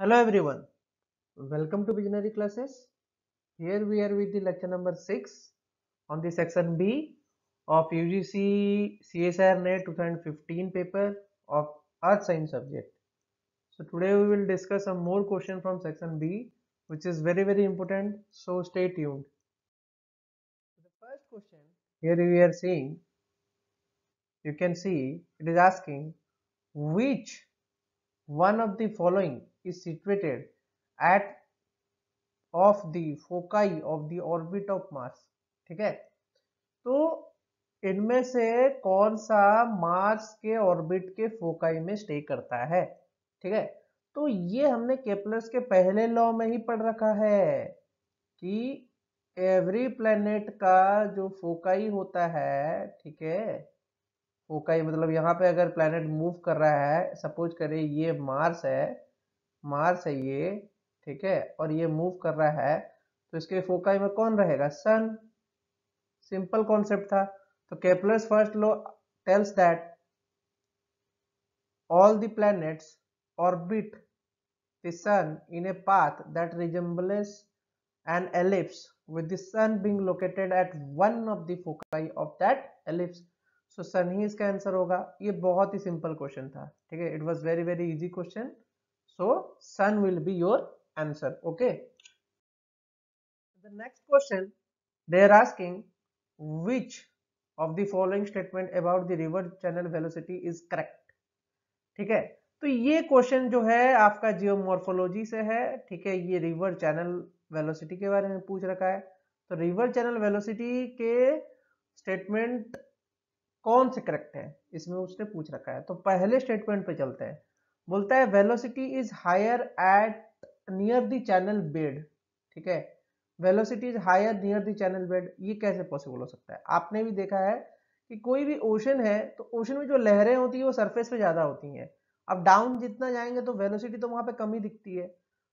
Hello everyone, welcome to Visionary classes. Here we are with the lecture number 6 on the section B of UGC CSIR NET 2015 paper of Earth Science subject. So today we will discuss some more question from section B which is very very important so stay tuned. The first question here we are seeing you can see it is asking which one of the following is situated at of the foci of the orbit of Mars, ठीक है? तो इनमें से कौन सा Mars के orbit के foci में स्टे करता है? ठीक है? तो ये हमने केपलर्स के पहले लॉ में ही पढ़ रखा है कि एवरी प्लेनेट का जो फोकाई होता है, ठीक है? ओके okay, मतलब यहाँ पे अगर प्लानट मूव कर रहा है सपोज़ करें ये मार्स है मार्स है ये ठीक है और ये मूव कर रहा है तो इसके फोकाई में कौन रहेगा? सन सिंपल कॉन्सेप्ट था। तो Kepler's first law tells that all the planets orbit the sun in a path that resembles and ellipse with the sun being located at one of the foci of that ellipse so sun ही इसका answer होगा, ये बहुत ही simple question था, ठीक है? It was very very easy question so sun will be your answer okay next question they are asking which of the following statement about the river channel velocity is correct ठीक है? तो ये question जो है, आपका geomorphology से है, ठीक है? ये रिवर चैनल वेलोसिटी के बारे में पूछ रखा है। तो रिवर चैनल वेलोसिटी के स्टेटमेंट कौन से करेक्ट है? इसमें उसने पूछ रखा है। तो पहले स्टेटमेंट पे चलते हैं। बोलता है velocity is higher at near the channel bed ठीक है? Velocity is higher near the channel bed ये कैसे पॉसिबल हो सकता है? आपने भी देखा है कि कोई भी ओशन है तो ओशन में जो लहरें होती है, वो सरफेस पे ज़्यादा होती हैं। अब डाउन जितना जाएँगे तो वेलोसिटी तो वहाँ पे कम ही दिखती है।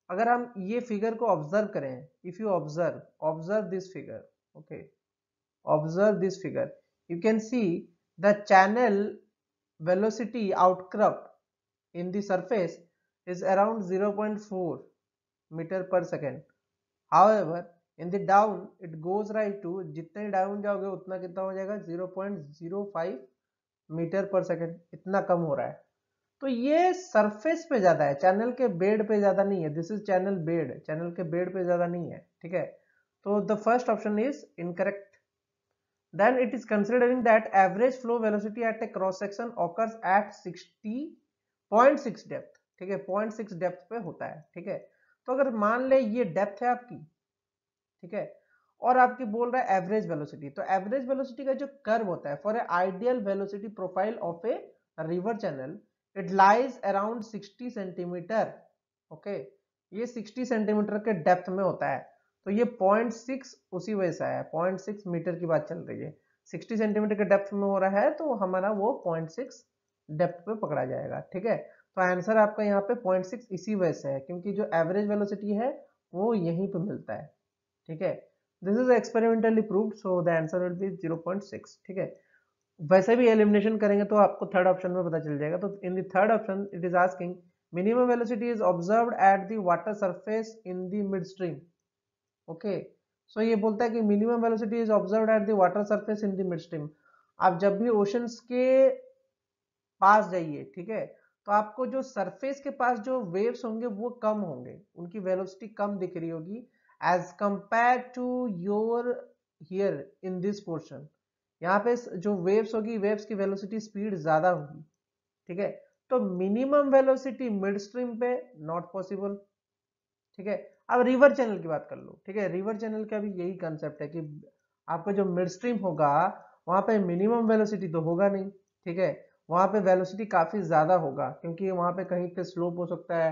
अगर हम ये फिगर को ऑब्ज़र्व करें if you observe observe this figure okay observe this figure you can see the channel velocity outcrop in the surface is around 0.4 meter per second. However, in the down, it goes right to जितने down जाओगे, उतना कितना हो जाएगा? 0.05 metre पर second इतना कम हो रहा है। तो ये सरफेस पे ज़्यादा है। चैनल के बेड पे ज़्यादा नहीं है। This is channel bed channel के बेड पे ज़्यादा नहीं है। ठीक है? तो the first option is incorrect then it is considering that average flow velocity at a cross section occurs at 60.6 depth, ठीक है? 0.6 डेप्थ पे होता है, ठीक है? तो अगर मान ले ये डेप्थ है आपकी, ठीक है? और आपकी बोल रहा है एवरेज वेलोसिटी तो एवरेज वेलोसिटी का जो कर्व होता है for a ideal velocity profile of a river channel it lies around 60 centimetre okay ये 60 सेंटीमीटर के डेप्थ में होता है। तो ये 0.6 उसी वजह से आया 0.6 मीटर की बात चल रही है। 60 सेंटीमीटर के डेप्थ में हो रहा है तो हमारा वो 0.6 डेप्थ पे पकड़ा जाएगा, ठीक है? तो आंसर आपका यहाँ पे 0.6 इसी वजह से है, क्योंकि जो एवरेज वेलोसिटी है वो यहीं पे मिलता है, ठीक है? This is experimentally proved so the answer will be 0.6 ठीक है? वैसे भी एलिमिनेशन करेंगे तो आपको थर्ड ऑप्शन में पता चल जाएगा। तो in the third option it is asking minimum velocity is observed at the water surface in the mid stream okay so ये बोलता है कि minimum velocity is observed at the water surface in the mid stream आप जब भी oceans के पास जाइए, ठीक है? तो आपको जो सरफेस के पास जो वेव्स होंगे, वो कम होंगे। उनकी वेलोसिटी कम दिख रही होगी as compare to your here in this portion यहाँ पे जो वेव्स होगी वेव्स की वेलोसिटी स्पीड ज़्यादा होगी, ठीक है? तो मिनिमम वेलोसिटी मिड स्ट्रीम पे नॉट पॉसिबल ठीक है? अब रिवर चैनल की बात कर लो, ठीक है? रिवर चैनल का भी यही कंसेप्ट है कि आपका जो मिड स्ट्रीम होगा, वहाँ पे मिनिमम वेलोसिटी तो होगा नहीं, ठीक है? वहाँ पे वेलोसिटी काफ़ी ज़्यादा होगा, क्योंकि वहाँ पे कहीं पे स्लोप हो सकता है,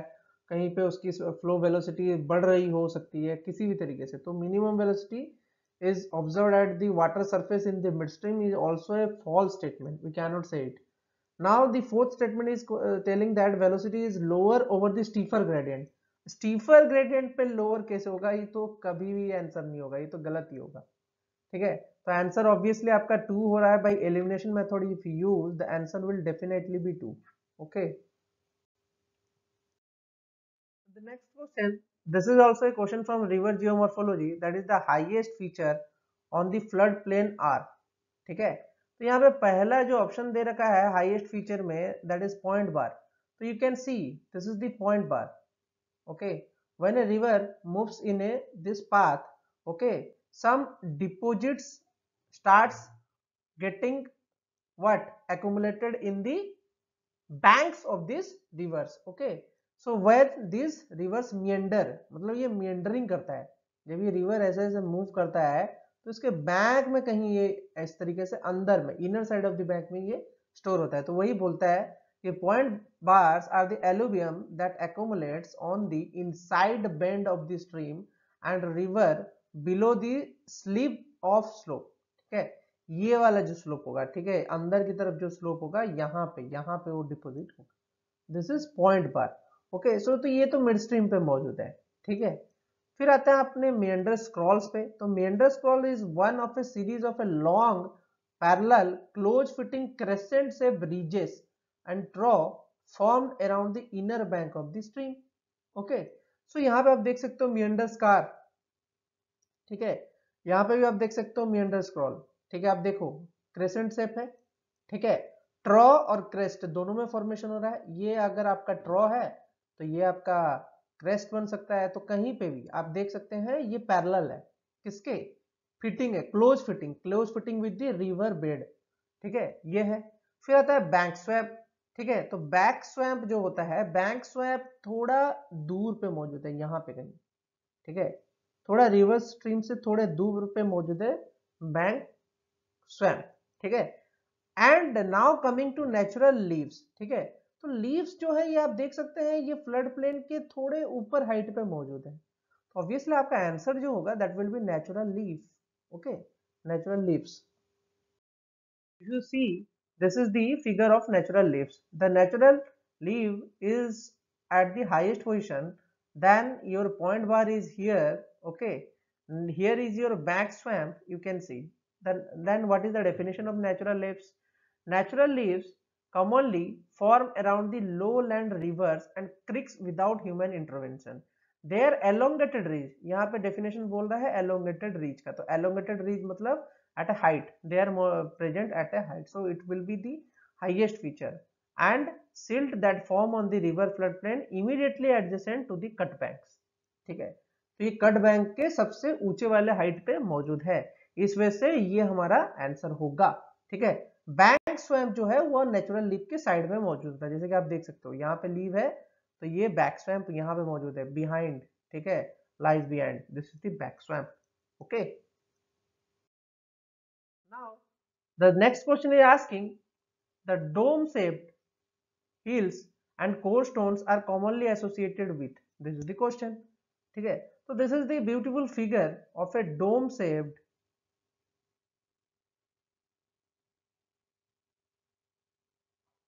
कहीं पे उसकी फ्लो वेलोसिटी बढ़ रही हो सकती है, किसी भी तरीके से। तो minimum velocity is observe at the water surface in the mid stream is also a fall statement we cannot say it now the statement is telling that velocity is lower over दीफर gradient steeper gradient पे lower कैसे होगा, ये तो कभी भी answer नहीं होगा, ये तो गलत ही होगा। ठीक है? तो आंसर ऑब्वियसली आपका टू हो रहा है by elimination method if use the answer will definitely be two okay the next question, this is also a question from river geomorphology, that is the highest feature on the flood plain r, ठीक है? तो यहाँ पे पहला जो option दे रखा है हाईएस्ट फीचर में दैट इज़ पॉइंट बार तो you can see this is the point bar okay when a river moves in a this path okay some deposits starts getting what accumulated in the banks of these rivers okay so where these rivers meander मतलब ये meandering करता है जब ये river ऐसे ऐसे move करता है तो इसके बैंक में कहीं ये इस तरीके से अंदर में inner side of the bank में ये स्टोर होता है तो वही बोलता है कि point bars are the alluvium that accumulates on the inside bend of the stream and river below the sleep of slope ठीक है? ये वाला जो स्लोप होगा, ठीक है? अंदर की तरफ़ जो स्लोप होगा, यहाँ पे यहाँ पे वो डिपोजिट होगा। This is point bar okay so तो ये तो मिड स्ट्रीम पे मौजूद है। ठीक है? फिर आते हैं अपने मेंडर स्क्रॉल्स पे। तो meander scroll is one of a series of a long parallel close fitting crescent से bridges and trough formed around the inner bank of the stream okay so यहाँ पे आप देख सकते हो मियंडर स्कार ठीक है? यहाँ पे भी आप देख सकते हो मियंडर स्क्रॉल ठीक है? आप देखो क्रेसेंट शेप है. ठीक है? ट्रॉ और क्रेस्ट दोनों में फॉर्मेशन हो रहा है. ये अगर आपका ट्रॉ है तो ये आपका क्रेस्ट बन सकता है. तो कहीं पे भी आप देख सकते हैं, ये पैरेलल है. किसके? फिटिंग है. Close fitting close fitting with the river bed ठीक है? ये है. फिर आता है बैंक स्वैप ठीक है? तो बैक स्वैप जो होता है बैंक स्वैप थोड़ा दूर पे मौजूद है, यहाँ पे कहीं। ठीक है? थोड़ा रिवर्स स्ट्रीम से थोड़े दूर पे मौजूद है बैंक स्वैप ठीक है? And now coming to natural levees ठीक है? तो लीव्स जो है, ये आप देख सकते हैं, ये फ्लड प्लेन के थोड़े ऊपर हाइट पे मौजूद है। तो ऑब्वियसली आपका आंसर जो होगा that will be natural levee okay natural levees you see this is the figure of natural leaves the natural leaf is at the highest position then your point bar is here okay here is your back swamp you can see then then what is the definition of natural leaves natural leaves commonly form around the lowland rivers and creeks without human intervention. Their elongated ridge, यहाँ पे definition बोल रहा है elongated ridge का तो elongated ridge मतलब at a height they are more present at a height so it will be the highest feature and silt that form on the river floodplain immediately adjacent to the cut banks ठीक है तो ये cut bank के सबसे ऊँचे वाले height पे मौजूद है इस वजह से ये हमारा आंसर होगा ठीक है बैंक स्वैम्प जो है वो नेचुरल लीव के साइड में मौजूद है जैसे कि आप देख सकते हो यहाँ पे लीव है तो ये बैक स्वैम्प यहाँ पे मौजूद है बिहाइंड ठीक है lies behind this is the back swamp okay Now, the next question is asking the dome shaped hills and core stones are commonly associated with. This is the question. Okay. So, this is the beautiful figure of a dome shaped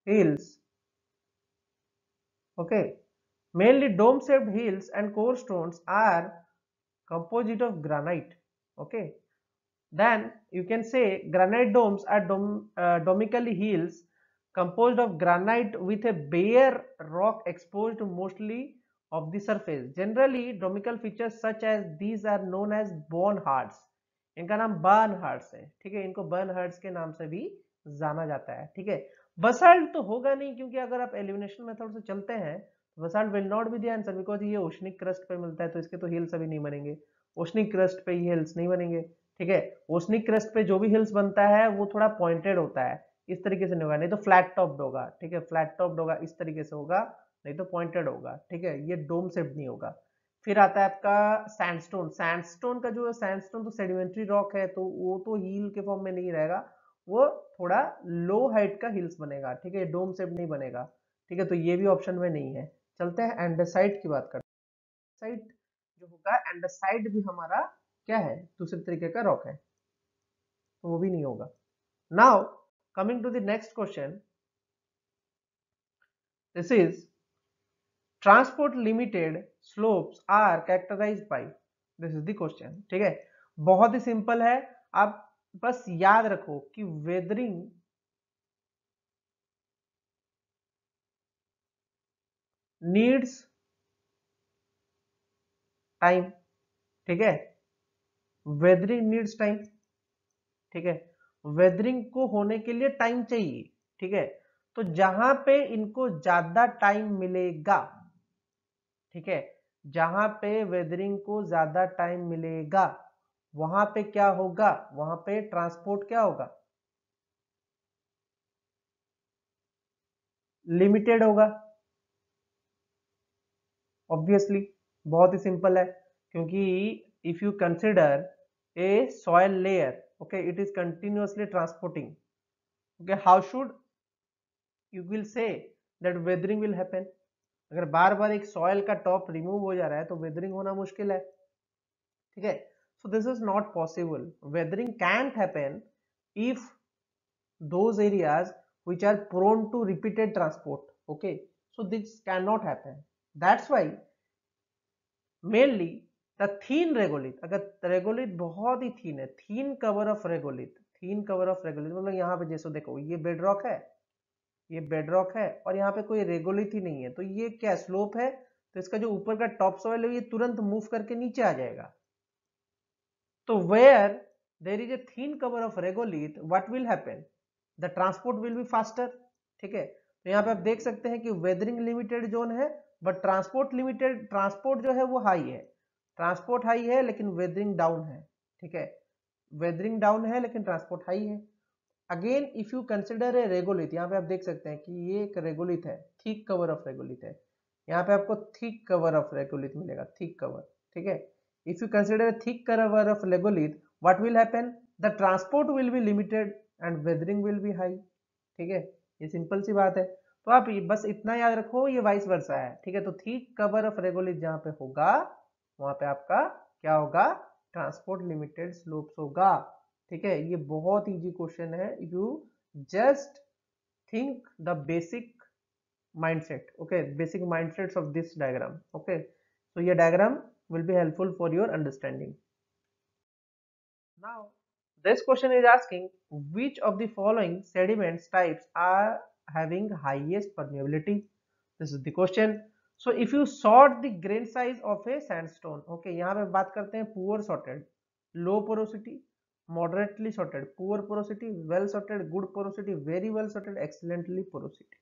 hills. Okay. Mainly dome shaped hills and core stones are composite of granite. Okay. Then you can say granite domes are dom uh, domically hills composed of granite with a bare rock exposed mostly of the surface generally domical features such as these are known as bone hearts इनका नाम burn hearts है ठीक है इनको burn hearts के नाम से भी जाना जाता है ठीक है बसाल्ट तो होगा नहीं क्योंकि अगर आप एलिमिनेशन मेथड से चलते हैं basalt will not be the answer because ये ओशनिक क्रस्ट पे मिलता है तो इसके तो हिल्स अभी नहीं बनेंगे ओशनिक क्रस्ट पे ये हिल्स नहीं बनेंगे ठीक है? ओशनिक क्रस्ट पे जो भी हिल्स बनता है, वो थोड़ा पॉइंटेड होता है। इस तरीके से नहीं होगा, नहीं तो फ्लैट टॉप्ड होगा, ठीक है? फ्लैट टॉप्ड होगा, इस तरीके से होगा, नहीं तो पॉइंटेड होगा, ठीक है? ये डोम सेप्ड नहीं होगा। फिर आता है आपका सैंडस्टोन सैंडस्टोन का जो है सैंडस्टोन तो सेडिमेंट्री रॉक है तो वो तो हील के फॉर्म में नहीं रहेगा। वो थोड़ा लो हाइट का हिल्स बनेगा, ठीक है? डोम सेप नहीं बनेगा, ठीक है? तो ये भी ऑप्शन में नहीं है। चलते हैं एंडसाइट की बात करते हैं। साइट जो होगा एंडसाइट भी हमारा क्या है? दूसरे तरीके का रॉक है। तो वो भी नहीं होगा। Now coming to the next question this is transport limited slopes are characterized by this is the question ठीक है? बहुत ही सिंपल है। आप बस याद रखो कि वेदरिंग नीड्स टाइम ठीक है? वेदरिंग नीड्स टाइम ठीक है? वेदरिंग को होने के लिए टाइम चाहिए, ठीक है? तो जहाँ पे इनको ज़्यादा टाइम मिलेगा, ठीक है? जहाँ पे वेदरिंग को ज़्यादा टाइम मिलेगा, वहाँ पे क्या होगा? वहाँ पे ट्रांसपोर्ट क्या होगा? लिमिटेड होगा। ऑब्वियसली बहुत ही सिंपल है, क्योंकि if you consider a soil layer okay it is continuously transporting okay how should you will say that weathering will happen अगर बार बार एक सॉयल का टॉप रिमूव हो जा रहा है तो वेदरिंग होना मुश्किल है। ठीक है? So this is not possible weathering can't happen if those areas which are prone to repeated transport, okay? So this cannot happen. That's why mainly the thin regolith अगर regolith बहुत ही thin है thin cover of regolith thin cover of regolith मतलब यहाँ पे जैसे देखो, ये bedrock है, ये बेडरॉक है और यहाँ पे कोई रेगोलिथ ही नहीं है तो ये क्या स्लोप है? तो इसका जो ऊपर का टॉप सॉइल है, ये तुरंत मूव करके नीचे आ जाएगा। तो where there is a thin cover of regolith what will happen the transport will be faster ठीक है? तो यहाँ पे आप देख सकते हैं कि वेदरिंग लिमिटेड जोन है बट ट्रांसपोर्ट लिमिटेड ट्रांसपोर्ट जो है वो हाई है। ट्रांसपोर्ट हाई है, लेकिन वेदरिंग डाउन है, ठीक है? वेदरिंग डाउन है, लेकिन ट्रांसपोर्ट हाई है। Again if you consider a regolith यहाँ पे आप देख सकते हैं कि ये एक रेगोलिथ है थिक कवर ऑफ़ रेगोलिथ है। यहाँ पे आपको थिक कवर ऑफ़ रेगोलिथ मिलेगा थिक कवर ठीक है? If you consider thick cover of regolith what will happen the transport will be limited and weathering will be high ठीक है? ये सिंपल सी बात है। तो आप बस इतना याद रखो, ये वाइस वर्षा है, ठीक है? तो थिक कवर ऑफ़ रेगोलिथ जहाँ पे होगा वहाँ पे आपका क्या होगा? ट्रांसपोर्ट लिमिटेड स्लोप होगा। ठीक है? ये बहुत इजी क्वेश्चन है। You just think the basic mindset okay basic mindsets of this diagram okay so ये diagram will be helpful for your understanding now this question is asking which of the following sediments types are having highest permeability this is the question so if you sort the grain size of a sandstone okay यहाँ पे बात करते हैं poor sorted low porosity moderately sorted poor porosity well sorted good porosity very well sorted excellently porosity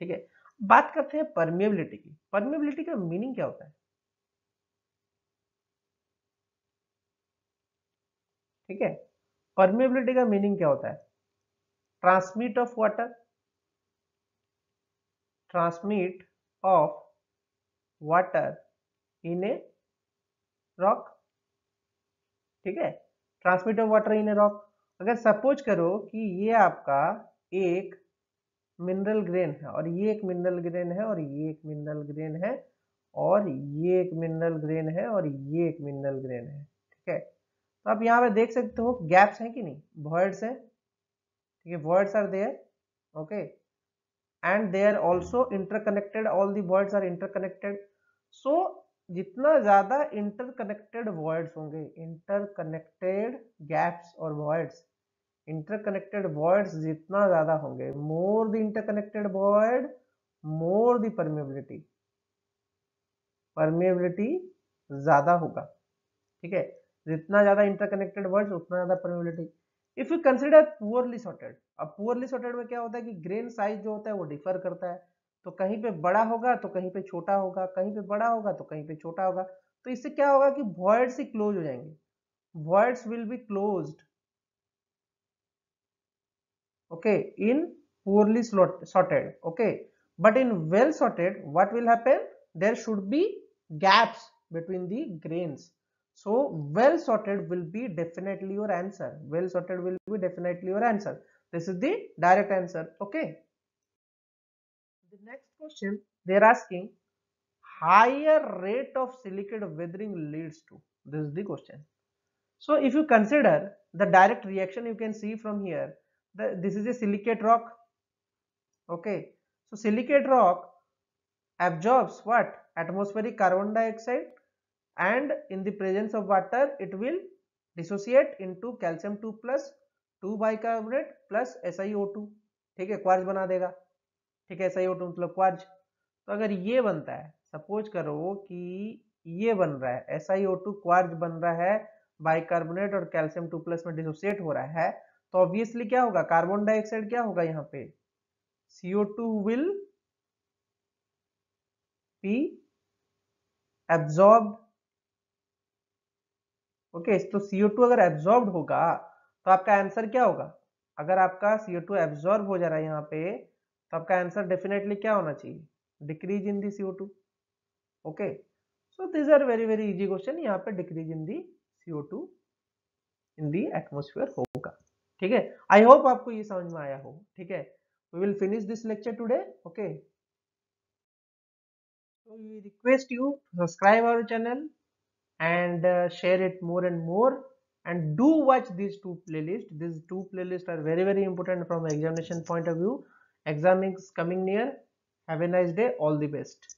ठीक है? बात करते हैं परमिएबिलिटी की। परमेबिलिटी का मीनिंग क्या होता है? ठीक है? परमिएबिलिटी का मीनिंग क्या होता है? Transmit of water transmit of water in a rock ठीक है? Transmit of water in a rock अगर सपोज़ करो कि ये आपका एक मिनरल ग्रेन है और ये एक मिनरल ग्रेन है और ये एक मिनरल ग्रेन है और ये एक मिनरल ग्रेन है और ये एक मिनरल ग्रेन है, ठीक है? तो आप यहाँ पे देख सकते हो गैप्स हैं कि नहीं? वर्ड्स है, ठीक है? Voids are there okay and they are also interconnected all the voids are interconnected so जितना ज़्यादा इंटरकनेक्टेड वॉइड्स होंगे इंटरकनेक्टेड गैप्स और वॉइड्स इंटरकनेक्टेड वॉइड्स जितना ज़्यादा होंगे more the interconnected word more the permeability permeability ज़्यादा होगा, ठीक है? जितना ज़्यादा इंटरकनेक्टेड वर्ड्स उतना ज़्यादा permeability if you consider poorly sorted अब पुअरली सॉर्टेड में क्या होता है कि ग्रेन साइज़ जो होता है वो डिफर करता है। तो कहीं पे बड़ा होगा तो कहीं पे छोटा होगा, कहीं पे बड़ा होगा तो कहीं पे छोटा होगा। तो इससे क्या होगा कि वॉइड्स ही क्लोज हो जाएँगे। Voids will be close okay in poorly sorted, okay. But in well sorted, what will happen? There should be gaps between the grains. So well sorted will be definitely your answer. Well sorted will be definitely your answer. This is the direct answer okay? The next question they are asking higher rate of silicate weathering leads to this is the question. So if you consider the direct reaction you can see from here the, this is a silicate rock okay? So silicate rock absorbs what? Atmospheric carbon dioxide and in the presence of water, it will dissociate into calcium 2 plus 2 bicarbonate plus SiO2 ठीक है quartz बना देगा। ठीक है SiO2 मतलब quartz तो अगर ये बनता है सपोज़ करो कि ये बन रहा है SiO2 क्वार्ज बन रहा है बाइकार्बोनेट और कैल्शियम टू प्लस में डिसोसिएट हो रहा है तो ऑब्वियसली क्या होगा? कार्बन डाइऑक्साइड क्या होगा यहाँ पे? CO2 will be absorb okay तो CO2 अगर एब्जॉर्ब होगा तो आपका आंसर क्या होगा? अगर आपका CO2 एब्जॉर्ब हो जा रहा है यहाँ पे तो आपका आंसर डेफिनेटली क्या होना चाहिए? Decrease in the CO2 okay so this are very very easy question यहाँ पे decrease in the CO2 in the atmosphere होगा। ठीक है? आई होप आपको ये समझ में आया हो। ठीक है? We will finish this lecture today okay? So we request you subscribe our channel. And uh, share it more and more and do watch these two playlists. These two playlists are very very important from examination point of view. Exam is coming near. Have a nice day. All the best